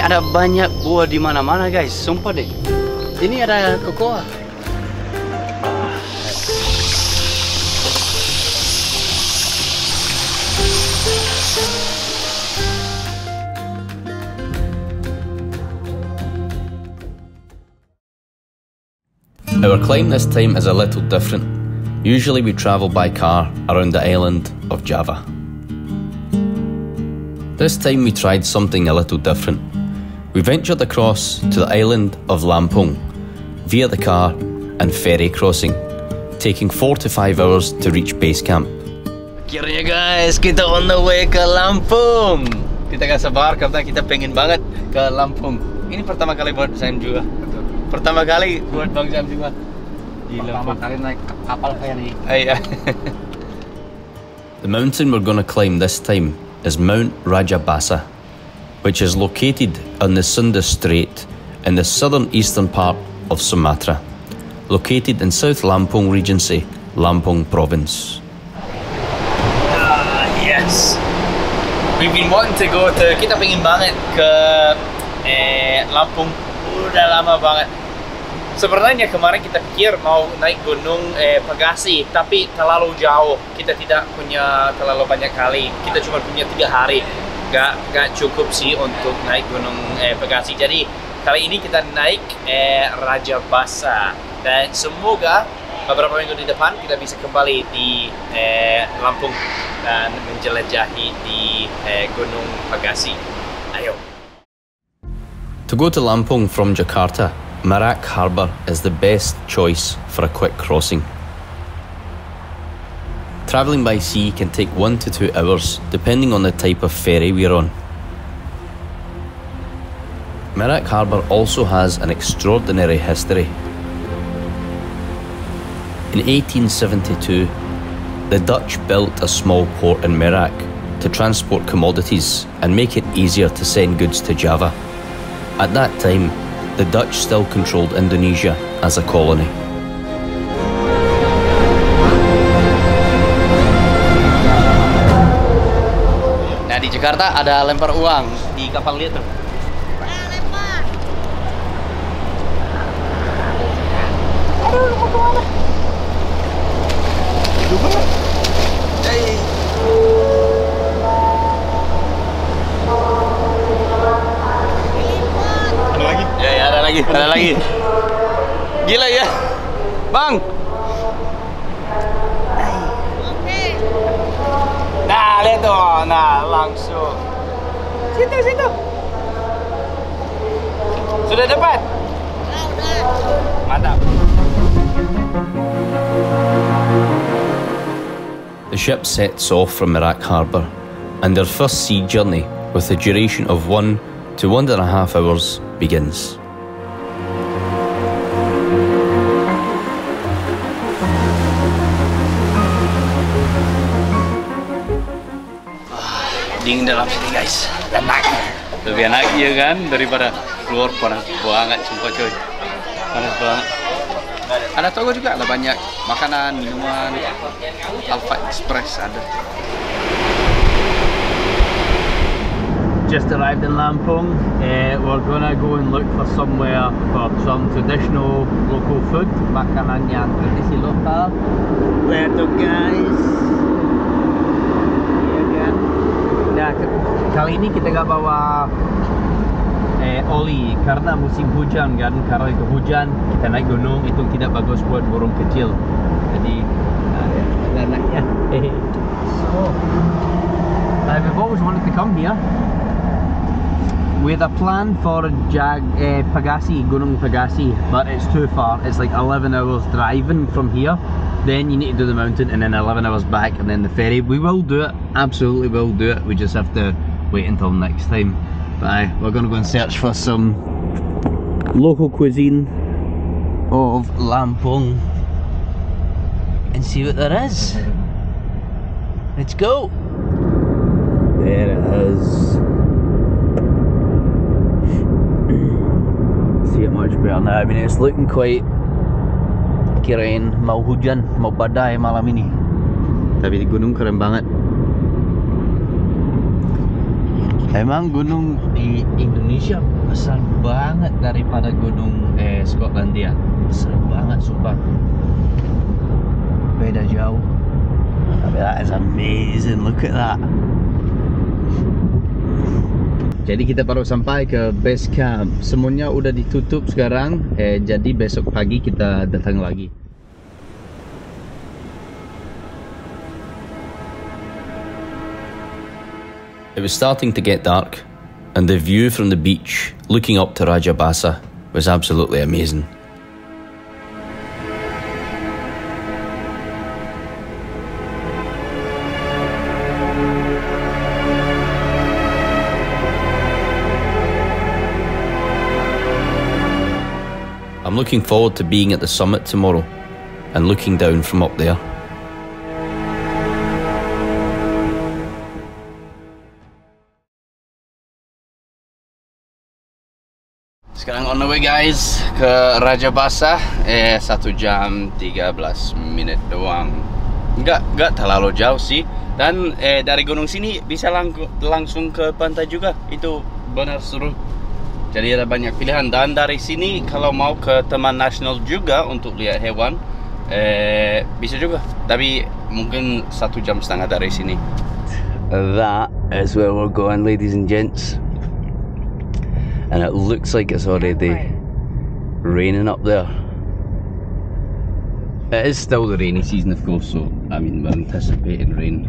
ada banyak buah di mana-mana guys, sumpah deh. Ini ada kokoa. Our climb this time is a little different. Usually we travel by car around the island of Java. This time we tried something a little different. We ventured across to the island of Lampung via the car and ferry crossing, taking 4 to 5 hours to reach base camp. Akhirnya guys, kita on the way ke Lampung. Kita gak sabar karena kita pengen banget ke Lampung. Ini pertama kali buat Sam juga. Pertama kali buat Bang Sam juga. Di Pertama Lampung. kali naik kapal ferry. Ah, iya. The mountain we're going to climb this time is Mount Rajabasa, which is located on the Sunda Strait in the southern eastern part of Sumatra, located in South Lampung Regency, Lampung Province. Ah, yes. We've been wanting to go to, kita pengen banget ke eh, Lampung. Udah lama banget. Sebenarnya kemarin kita pikir mau naik gunung eh, Pagasi, tapi terlalu jauh. Kita tidak punya terlalu banyak kali. Kita cuma punya tiga hari. Gak, gak cukup sih untuk naik gunung eh, Pagasi. Jadi kali ini kita naik eh, Raja Basa dan semoga beberapa minggu di depan kita bisa kembali di eh, Lampung dan menjelajahi di eh, Gunung Pagasi. Ayo. To go to Lampung from Jakarta, Merak Harbour is the best choice for a quick crossing. Travelling by sea can take one to two hours depending on the type of ferry we're on. Merak Harbour also has an extraordinary history. In 1872, the Dutch built a small port in Merak to transport commodities and make it easier to send goods to Java. At that time, the Dutch still controlled Indonesia as a colony. Jakarta ada lempar uang di kapal lihat tuh. Ada lagi? Ya, ya ada lagi, ada lagi. Gila ya, bang. Nah langsung. Situ situ. Sudah dapat? Mantap. The ship sets off from Merak Harbour, and their first sea journey, with a duration of one to one and a half hours, begins. Dingin dalam sini guys. Enak. Lebih enak ya kan daripada keluar panas banget sumpah coy. Panas banget. Ada toko juga ada banyak makanan, minuman. Alpha Express ada. Just arrived in Lampung. Uh, we're gonna go and look for somewhere for some traditional local food, makanan yang tradisi lokal. Tuh guys. Iya kan? Nah, ke- kali ini kita nggak bawa eh, oli karena musim hujan kan. Karena itu hujan, kita naik gunung itu tidak bagus buat burung kecil. Jadi, ya, ada anaknya. so, uh, we've always wanted to come here. With a plan for Jag eh, Pagasi, Gunung Pagasi, but it's too far. It's like 11 hours driving from here. Then you need to do the mountain and then 11 hours back and then the ferry. We will do it, absolutely will do it. We just have to wait until next time. But aye, we're going to go and search for some local cuisine of Lampung and see what there is. Let's go. There it is. Better now. I mean, it's looking quite. Kirain mau hujan, mau badai malam ini. Tapi di gunung keren banget. Emang gunung di Indonesia besar banget daripada gunung eh Skotlandia. Besar banget sumpah. Beda jauh. Tapi that is amazing. Look at that. Jadi kita baru sampai ke base camp. Semuanya udah ditutup sekarang. Eh, jadi besok pagi kita datang lagi. It was starting to get dark, and the view from the beach, looking up to Rajabasa, was absolutely amazing. I'm looking forward to being at the summit tomorrow and looking down from up there. Sekarang on the way guys ke Raja Basah eh satu jam 13 menit doang. Enggak enggak terlalu jauh sih dan eh dari gunung sini bisa lang langsung ke pantai juga. Itu benar seru. Jadi ada banyak pilihan dan dari sini kalau mau ke Taman Nasional juga untuk lihat hewan eh bisa juga. Tapi mungkin satu jam setengah dari sini. That is where we're going ladies and gents. and it looks like it's already raining up there. It is still the rainy season, of course, so I mean, we're anticipating rain.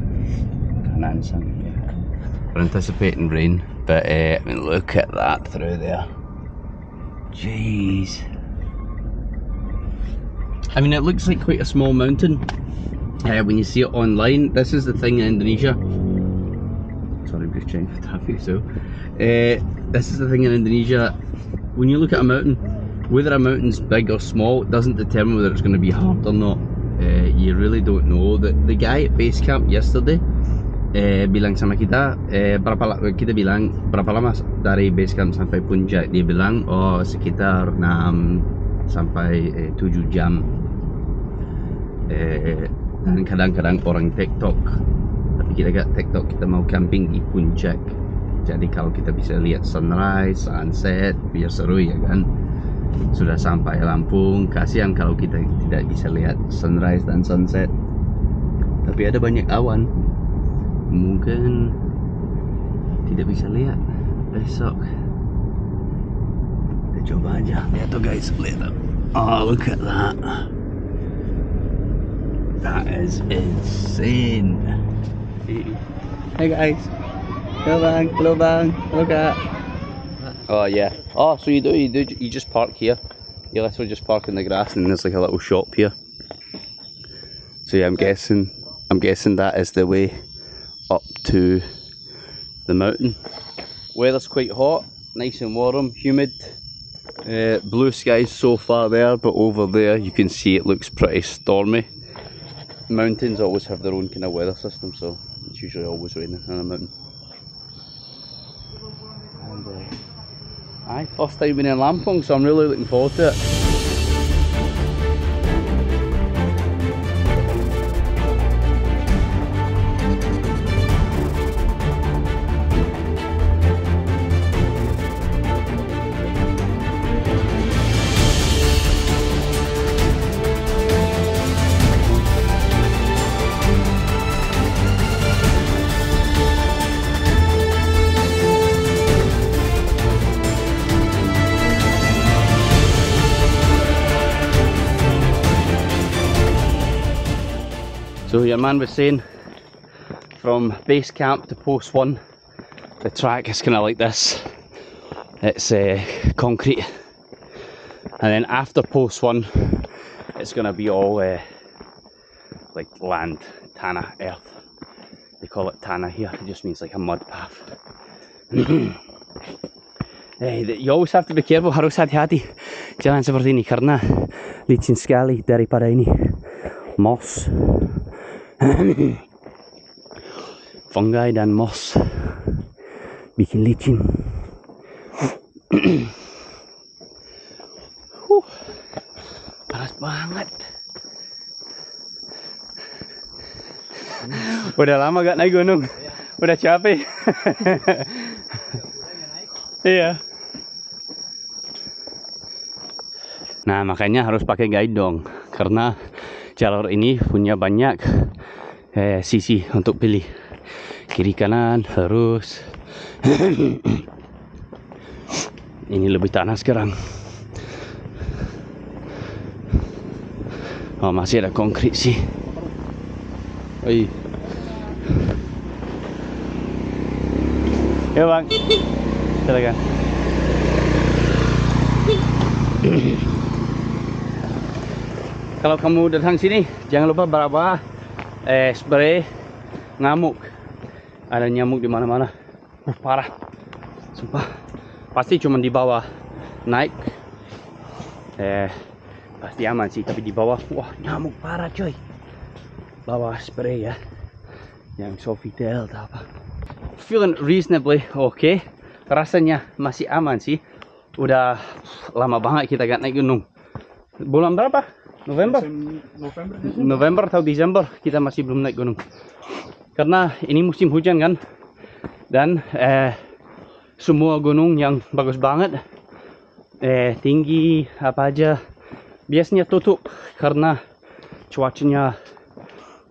We're anticipating rain, but uh, I mean, look at that through there. Jeez. I mean, it looks like quite a small mountain uh, when you see it online. This is the thing in Indonesia. Sorry, I'm just checking for traffic, so. Uh, this is the thing in Indonesia. When you look at a mountain, whether a mountain's big or small, doesn't determine whether it's going to be hard or not. Uh, you really don't know. The, the guy at base camp yesterday eh, bilang sama kita, eh, berapa kita bilang berapa lama dari base camp sampai puncak? Dia bilang oh sekitar 6 sampai eh, 7 jam. Eh, dan kadang-kadang orang TikTok tapi kita kat TikTok kita mau camping di puncak jadi kalau kita bisa lihat sunrise, sunset biar seru ya kan sudah sampai Lampung kasihan kalau kita tidak bisa lihat sunrise dan sunset tapi ada banyak awan mungkin tidak bisa lihat besok. Kita coba aja. Lihat tuh guys. Lihat tuh oh look at that. That is insane. Hey guys. Hello bang. Hello bang. Hello kak oh yeah. Oh so you do you do you just park here. You literally just park in the grass and there's like a little shop here. So yeah i'm guessing i'm guessing that is the way up to the mountain. Weather's quite hot nice and warm humid. Uh, blue skies so far there but over there you can see it looks pretty stormy. Mountains always have their own kind of weather system so it's usually always raining on a mountain. And uh, aye first time been in Lampung so I'm really looking forward to it So your man was saying from base camp to post one, the track is kind of like this. It's uh, concrete, and then after post one, it's gonna be all uh, like land, tana, earth. They call it tana here. It just means like a mud path. Eh, you always have to be careful harus hati-hati jalan seperti karena licin sekali daripada ini moss fungi dan moss. Bikin licin. Huh, panas banget. Udah lama gak naik gunung. Udah capek. Iya. Nah, makanya harus pakai guide dong. Karena jalur ini punya banyak eh, sisi untuk pilih. Kiri kanan harus. ini lebih tanah sekarang. Oh, masih ada konkrit sih. Oi. Ya, Bang. Silakan. Kalau kamu datang sini, jangan lupa bawa eh spray ngamuk. Ada nyamuk di mana-mana. Uh, parah. Sumpah. Pasti cuma di bawah. Naik. Eh, pasti aman sih, tapi di bawah wah nyamuk parah coy. Bawa spray ya. Yang Sofitel atau apa. Feeling reasonably okay. Rasanya masih aman sih. Udah lama banget kita gak naik gunung. Bulan berapa? November? November November atau Desember kita masih belum naik gunung. Karena ini musim hujan kan. Dan eh, semua gunung yang bagus banget eh tinggi apa aja biasanya tutup karena cuacanya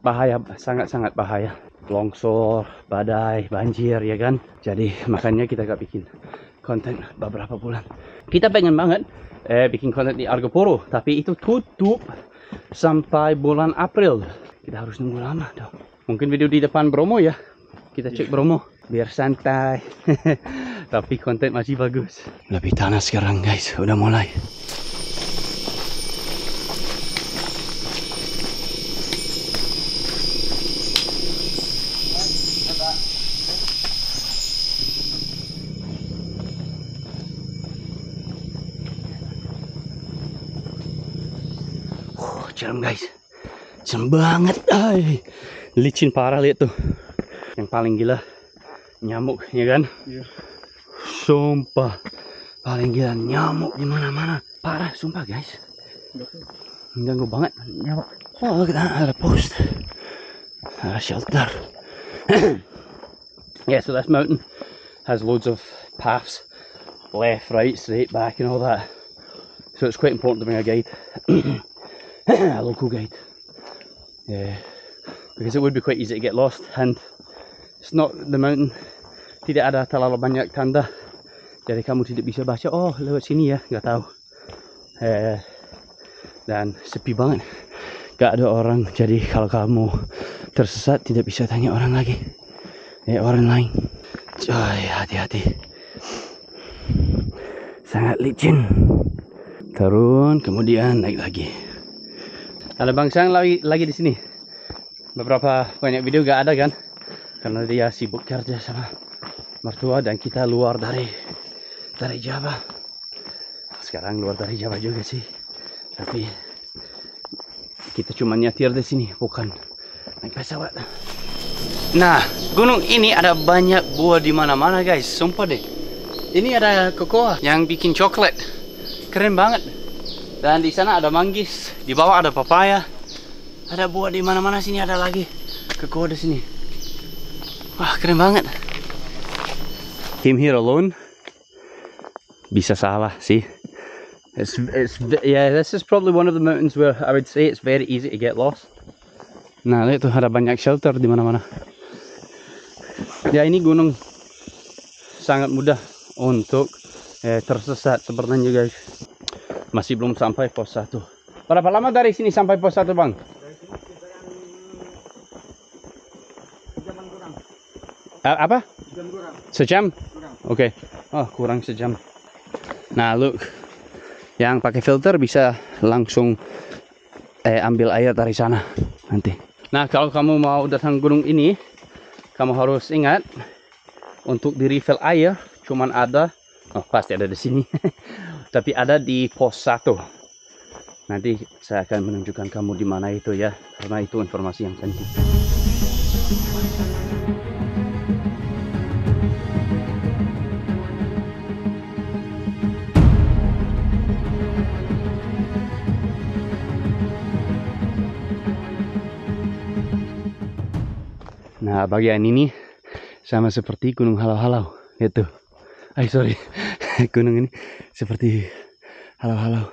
bahaya sangat-sangat bahaya longsor badai banjir ya kan jadi makanya kita gak bikin konten beberapa bulan kita pengen banget eh bikin konten di Argopuro tapi itu tutup sampai bulan April. Kita harus nunggu lama dong. Mungkin video di depan Bromo ya. Kita cek Bromo biar santai. Tapi konten masih bagus. Lebih tanah sekarang guys. Udah mulai Oh, Cerem guys. Cerem banget. Ay. Licin parah lihat tuh. Yang paling gila nyamuk ya kan? Iya. Sumpah. Paling gila nyamuk di mana-mana. Parah sumpah guys. Mengganggu banget nyamuk. Oh, look at that. Ada post. Ada shelter. yeah, so this mountain has loads of paths. Left, right, straight, back and all that. So it's quite important to bring a guide. a local guide. Yeah. Because it would be quite easy to get lost and it's not the mountain. Tidak ada terlalu banyak tanda. Jadi kamu tidak bisa baca, oh lewat sini ya, nggak tahu. Eh, dan sepi banget. Gak ada orang. Jadi kalau kamu tersesat tidak bisa tanya orang lagi. Eh, orang lain. Coy, hati-hati. Sangat licin. Turun, kemudian naik lagi. Ada Bang Sang lagi lagi di sini. Beberapa banyak video gak ada kan? Karena dia sibuk kerja sama mertua dan kita luar dari dari Jawa. Sekarang luar dari Jawa juga sih. Tapi kita cuma nyetir di sini, bukan naik pesawat. Nah, gunung ini ada banyak buah di mana-mana guys, sumpah deh. Ini ada kokoa yang bikin coklat, keren banget. Dan di sana ada manggis, di bawah ada papaya. Ada buah di mana-mana sini ada lagi. Kokoa di sini. Wah, keren banget. Came here alone. Bisa salah sih. It's it's yeah, this is probably one of the mountains where I would say it's very easy to get lost. Nah, lihat tuh ada banyak shelter di mana-mana. Ya, ini gunung sangat mudah untuk eh, tersesat sepertinya guys. Masih belum sampai pos 1. Berapa lama dari sini sampai pos 1, Bang? A- apa? Sejam? Oke. Oh, kurang sejam. Nah, look. Yang pakai filter bisa langsung eh, ambil air dari sana nanti. Nah, kalau kamu mau datang gunung ini, kamu harus ingat untuk di refill air cuman ada oh pasti ada di sini. Tapi ada di pos 1. Nanti saya akan menunjukkan kamu di mana itu ya, karena itu informasi yang penting. Nah, bagian ini sama seperti Gunung Halau-Halau. Itu. Ay, sorry. Gunung ini seperti halau-halau.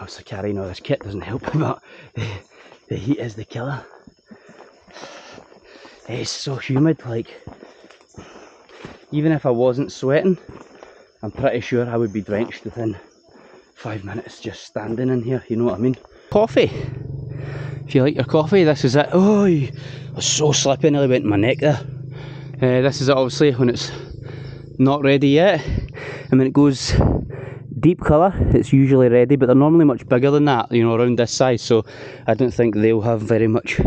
Also carrying all this kit doesn't help, but the, the heat is the killer. It's so humid, like even if I wasn't sweating, I'm pretty sure I would be drenched within five minutes just standing in here, you know what I mean? Coffee. If you like your coffee, this is it. Oh, I was so slippy, nearly went in my neck there. Uh, this is it obviously when it's not ready yet. And when it goes deep colour, it's usually ready, but they're normally much bigger than that, you know, around this size. So I don't think they'll have very much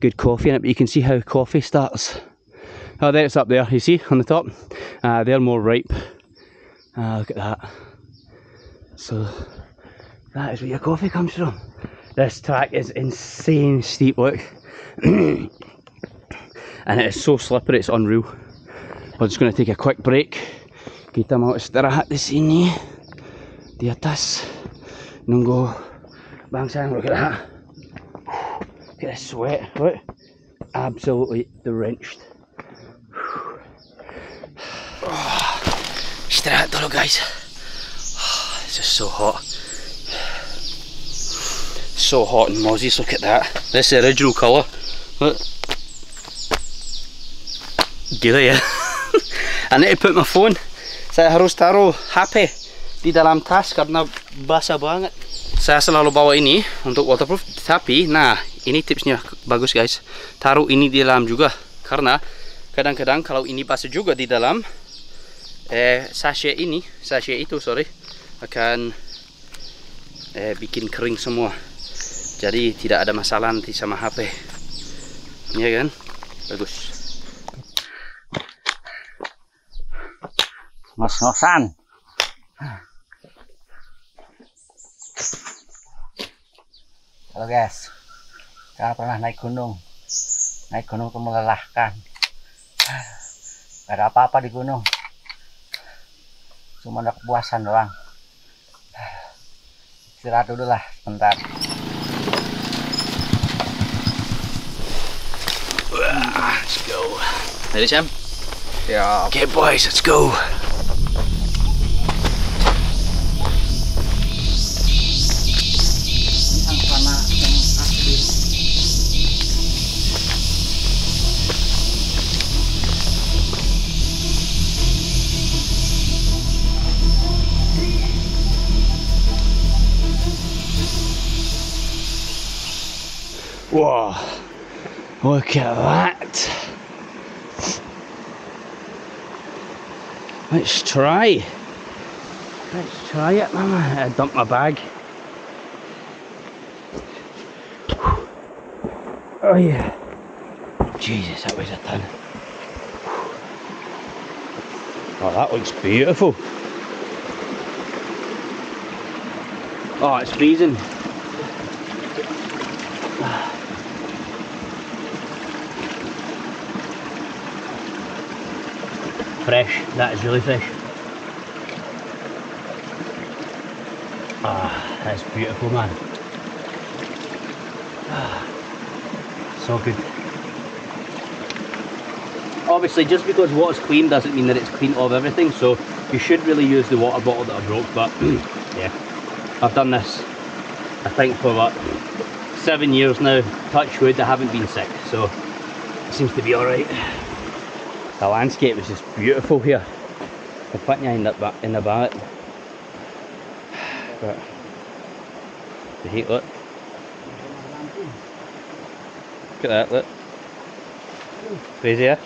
good coffee in it. But you can see how coffee starts. Oh, there it's up there, you see, on the top. Uh, they're more ripe. Uh, look at that. So that is where your coffee comes from. This track is insane steep, look. and it is so slippery, it's unreal. We're just going to take a quick break. Kita mau istirahat di sini. Di atas. Nunggu bangsang, look at that. At this sweat, look. Absolutely drenched. Dulu guys. It's just so hot. So hot and mozzies, look at that. This is the original colour. Look. Gila ya. I need to put my phone. Saya harus taruh HP di dalam tas karena basah banget. Saya selalu bawa ini untuk waterproof, tapi nah ini tipsnya bagus guys. Taruh ini di dalam juga karena kadang-kadang kalau ini basah juga di dalam eh sachet ini, sachet itu sorry akan eh, bikin kering semua. Jadi tidak ada masalah nanti sama HP. Ya kan? Bagus. Ngos-ngosan. Halo guys, saya pernah naik gunung. Naik gunung itu melelahkan. Gak ada apa-apa di gunung. Cuma ada kepuasan doang. Istirahat dulu lah sebentar. Let's go. Ready Sam? Ya, Okay boys, let's go. Whoa. Look at that. Let's try. Let's try it. I dumped my bag. Oh yeah. Jesus, that was a ton. Oh, that looks beautiful. Oh, it's freezing. Fresh, that is really fresh. Ah, that's beautiful, man. Ah, so good. Obviously, just because water's clean doesn't mean that it's clean of everything, so you should really use the water bottle that I broke, but yeah. I've done this, I think, for what, seven years now. Touch wood, I haven't been sick, so it seems to be alright. The landscape is just beautiful here. Tempatnya in, that ba in the back. But the heat, look. Look at that, look. Crazy, yeah?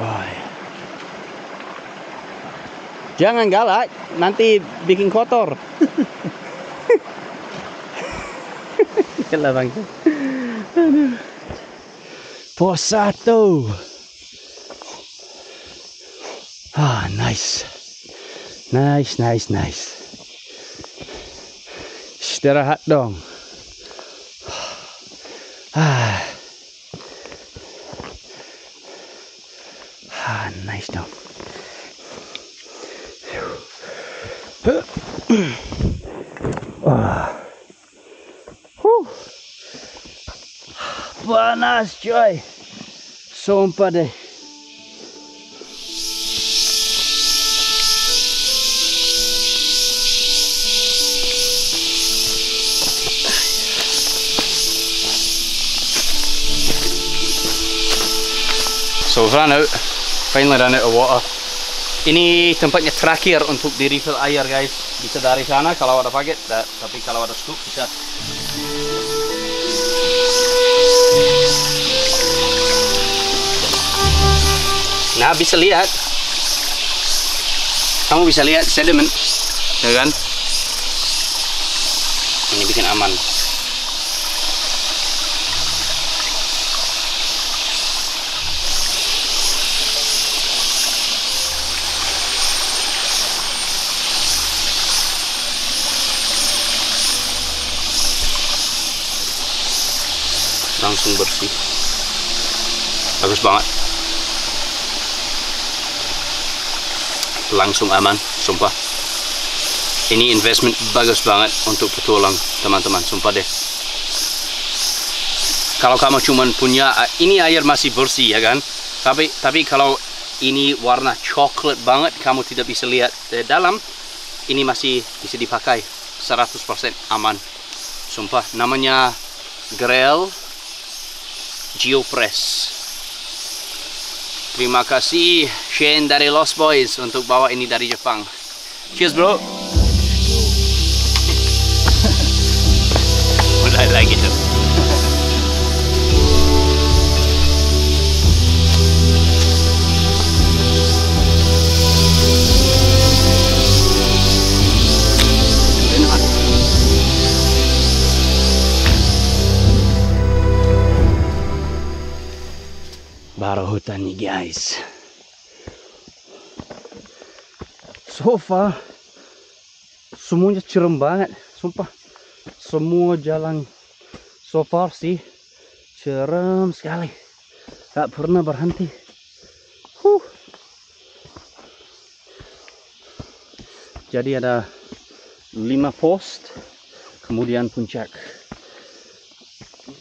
Why? Jangan galak, nanti bikin kotor. Gila. Aduh. Posato. Ah, nice. Nice, nice, nice. Istirahat dong. Ah. Sumpah deh. So ran out, eh, finally run out of water. Ini tempatnya terakhir untuk di refill air guys. Bisa dari sana kalau ada paket, tapi kalau ada scoop bisa Nah bisa lihat, kamu bisa lihat sedimen, ya kan? Ini bikin aman. langsung bersih bagus banget langsung aman sumpah. Ini investment bagus banget untuk petualang teman-teman sumpah deh. Kalau kamu cuman punya ini air masih bersih ya kan? Tapi tapi kalau ini warna coklat banget kamu tidak bisa lihat di dalam ini masih bisa dipakai 100% aman. Sumpah namanya Grell Geopress. Terima kasih Shane dari Lost Boys untuk bawa ini dari Jepang. Cheers bro. Mulai lagi tuh. Hutan nih guys. So far semuanya cerem banget sumpah. Semua jalan so far sih cerem sekali. Gak pernah berhenti. Huh. jadi ada lima post kemudian puncak.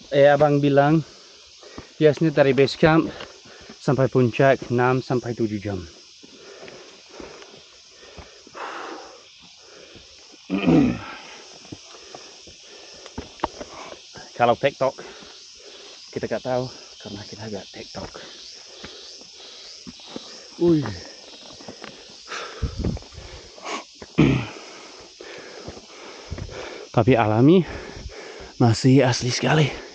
Eh abang bilang biasanya dari base camp sampai puncak 6 sampai 7 jam. Kalau TikTok kita gak tahu karena kita gak TikTok. Uy. Tapi alami masih asli sekali.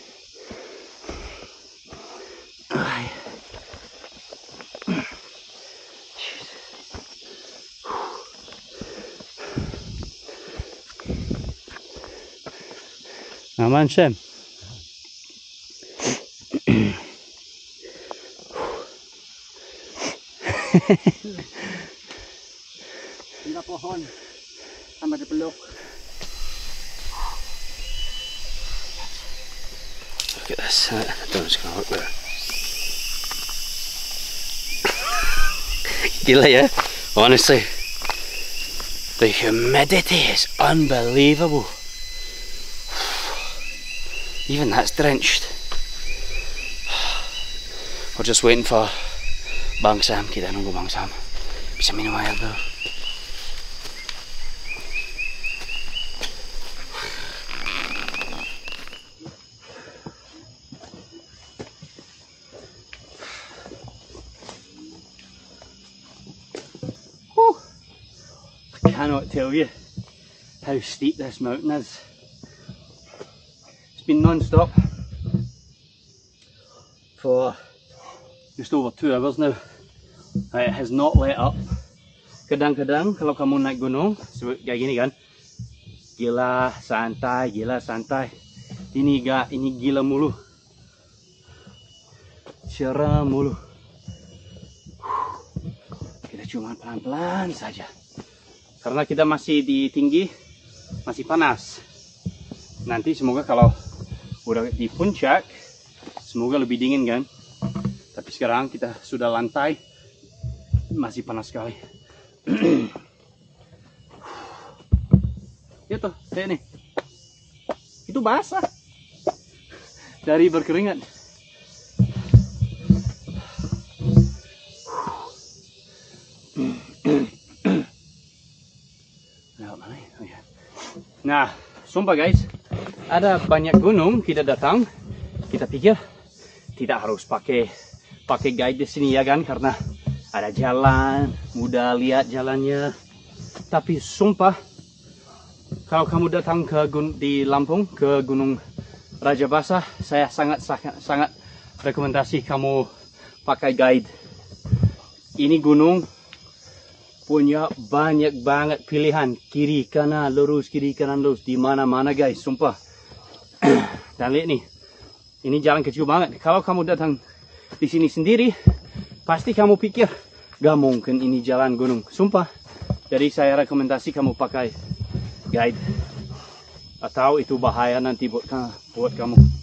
Aman Shem. Hingga pohon sama dipeluk. Look at this. I don't know if it's gonna work better. Gila ya. Honestly. The humidity is unbelievable. Even that's drenched. We're just waiting for Bang Sam. Kita nunggu Bang Sam. Bisa minum air. I cannot tell you how steep this mountain is. Been non-stop for just over two hours now. It has not let up. Kadang-kadang kalau kamu naik gunung seperti kayak gini kan, gila santai, gila santai. Ini gak, ini gila mulu. Cerah mulu. Kita cuma pelan-pelan saja. Karena kita masih di tinggi, masih panas. Nanti semoga kalau udah di puncak, semoga lebih dingin kan. Tapi sekarang kita sudah lantai, masih panas sekali. Itu, lihat nih. Itu basah. Dari berkeringat. Ya? Oh, ya. Nah, sumpah guys, ada banyak gunung kita datang, kita pikir tidak harus pakai pakai guide di sini ya kan karena ada jalan, mudah lihat jalannya. Tapi sumpah kalau kamu datang ke gun di Lampung ke Gunung Raja Basah, saya sangat sangat sangat rekomendasi kamu pakai guide. Ini gunung punya banyak banget pilihan kiri kanan lurus kiri kanan lurus di mana-mana guys, sumpah. Dan lihat nih, ini jalan kecil banget. Kalau kamu datang di sini sendiri, pasti kamu pikir gak mungkin ini jalan gunung. Sumpah. Jadi saya rekomendasi kamu pakai guide. Atau itu bahaya nanti buat, buat kamu.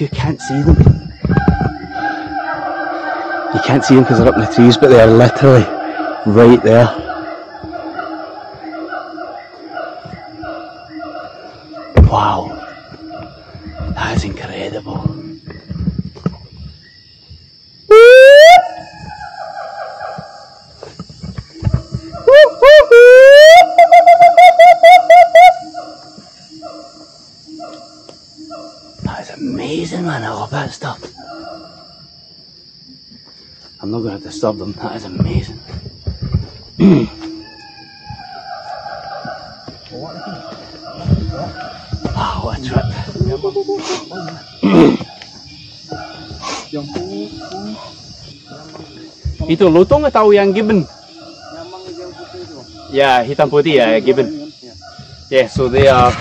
You can't see them. You can't see them because they're up in the trees, but they are literally right there. Disturb them. That is amazing. wow, ah, what a trip. Itu lutong atau yang gibbon? Ya, hitam putih ya, gibbon. Yeah, so they are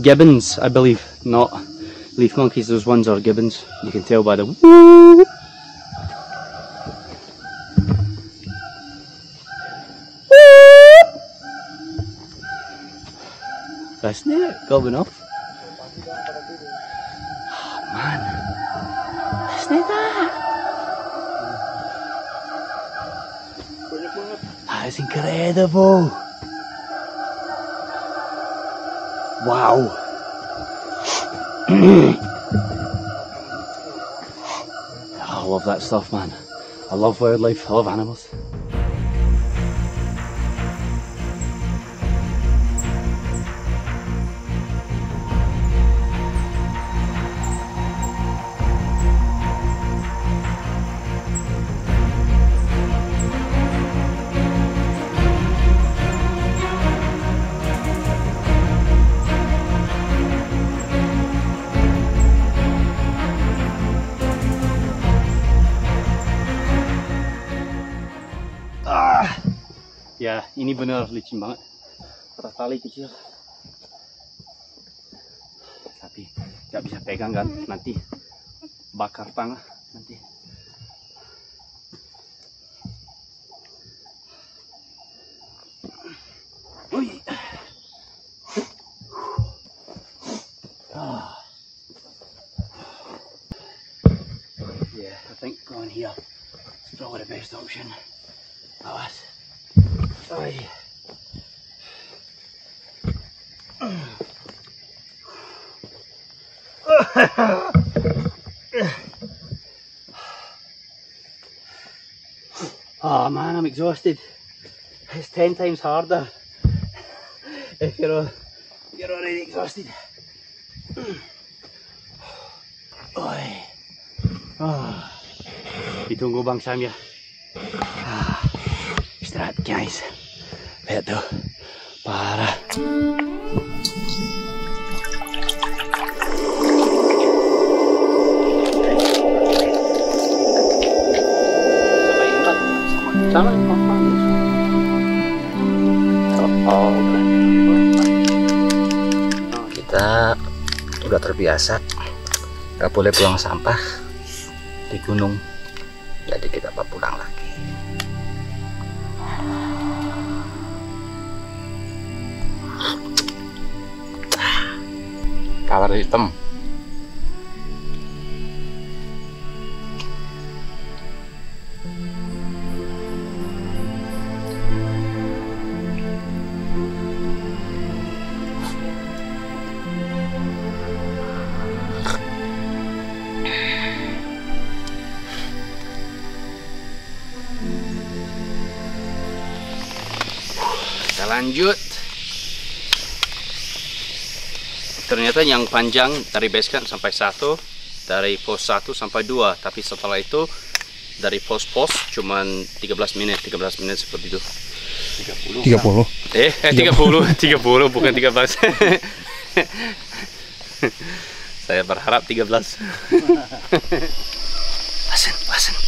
gibbons, I believe, not leaf monkeys. Those ones are gibbons. You can tell by the off. Oh, man. That's it that. That is incredible. Wow. I love that stuff, man. I love wildlife. I love animals. Ini benar licin banget. Tali kecil. Tapi nggak bisa pegang kan, nanti bakar tanah nanti. Ui. Ah. Yeah, I think going here is probably the best option. Awas. Oi. Oh man, I'm exhausted. It's ten times harder if you're you're already exhausted. Oi. Ditunggu Bang Sam ya. Ah, istirahat guys. Lihat tuh. Parah. Oh, kita udah terbiasa nggak boleh buang sampah di gunung color hitam Ternyata yang panjang dari base camp sampai satu, dari pos 1 sampai 2, tapi setelah itu dari pos-pos cuman 13 menit, 13 menit seperti itu. 30 Eh, eh 30, 30 bukan 13. Saya berharap 13. listen, listen.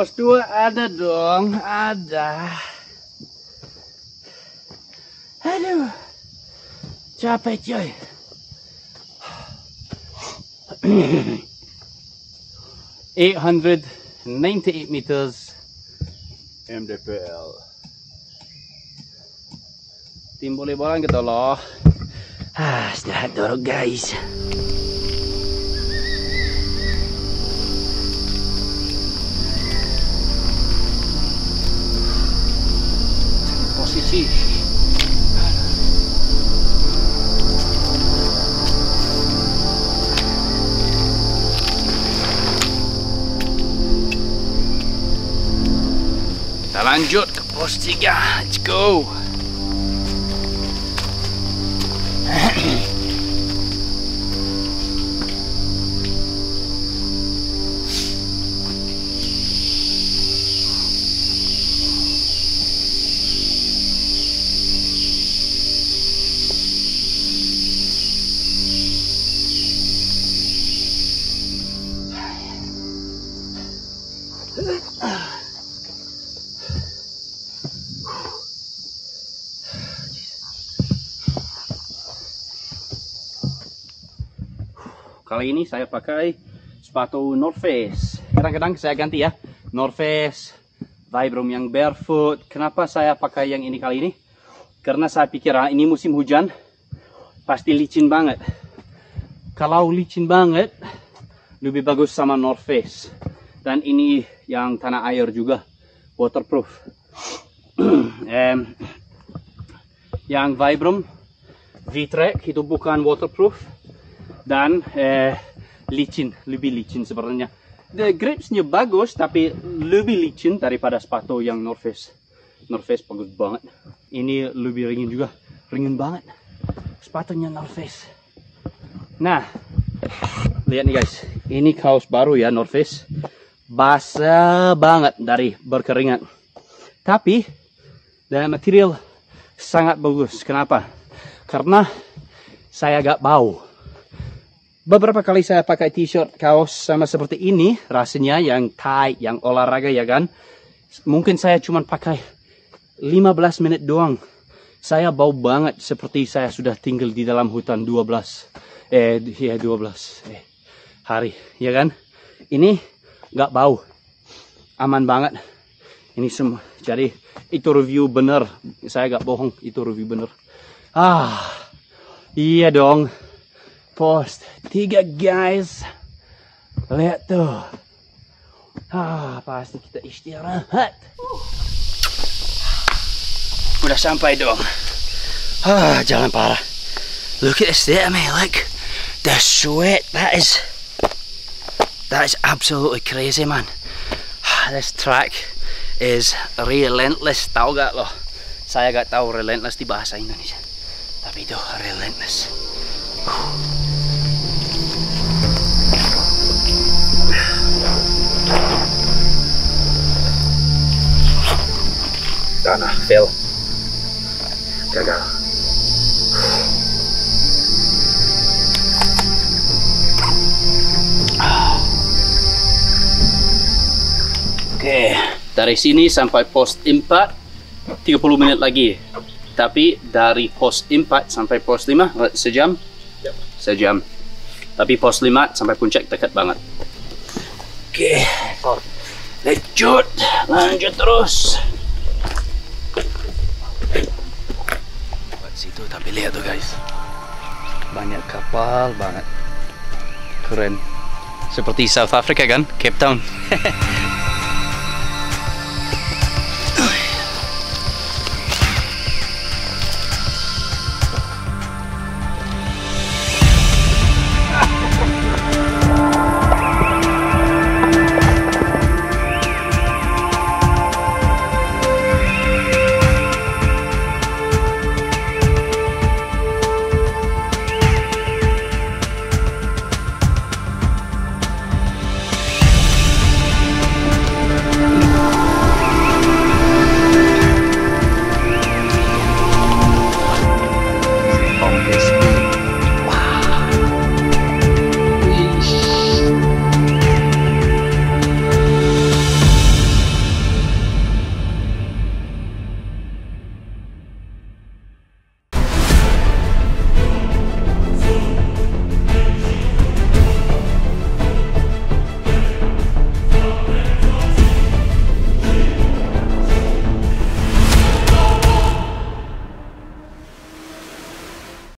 Pos 2 ada dong, ada. Aduh. Capek coy. Eight hundred ninety-eight meters MDPL. Tim boleh bola gitu loh. Ah, istirahat dulu guys. Posisi. Kita lanjut ke pos 3 let's go Kali ini saya pakai sepatu North Face. Kadang-kadang saya ganti ya. North Face, Vibram yang barefoot. Kenapa saya pakai yang ini kali ini? Karena saya pikir ah, ini musim hujan, pasti licin banget. Kalau licin banget, lebih bagus sama North Face. Dan ini yang tanah air juga, waterproof. Yang Vibram V-Track itu bukan waterproof dan eh, licin, lebih licin sebenarnya. The gripsnya bagus tapi lebih licin daripada sepatu yang North Face. North Face bagus banget. Ini lebih ringin juga, ringin banget. Sepatunya North Face. Nah, lihat nih guys, ini kaos baru ya North Face. Basah banget dari berkeringat. Tapi dan material sangat bagus. Kenapa? Karena saya agak bau beberapa kali saya pakai t-shirt kaos sama seperti ini rasanya yang tight yang olahraga ya kan? Mungkin saya cuma pakai 15 menit doang. Saya bau banget seperti saya sudah tinggal di dalam hutan 12 eh ya 12 eh, hari ya kan? Ini nggak bau. Aman banget. Ini semua. Jadi itu review bener saya nggak bohong itu review bener ah iya dong post tiga guys. Lihat tuh. Ah pasti kita istirahat. Udah sampai dong. Ah jalan parah. Look at this there man like the sweat that is that is absolutely crazy man. This track is relentless tahu gak loh saya gak tahu relentless di bahasa Indonesia. Tapi itu relentless tanah fail gagal Oke, dari sini sampai pos 4 30 menit lagi. Tapi dari pos 4 sampai pos 5 sejam? Sejam. Tapi pos 5 sampai puncak dekat banget. Oke, lanjut, lanjut terus. Buat situ tapi lihat tuh guys. Banyak kapal banget. Keren. Seperti South Africa kan, Cape Town.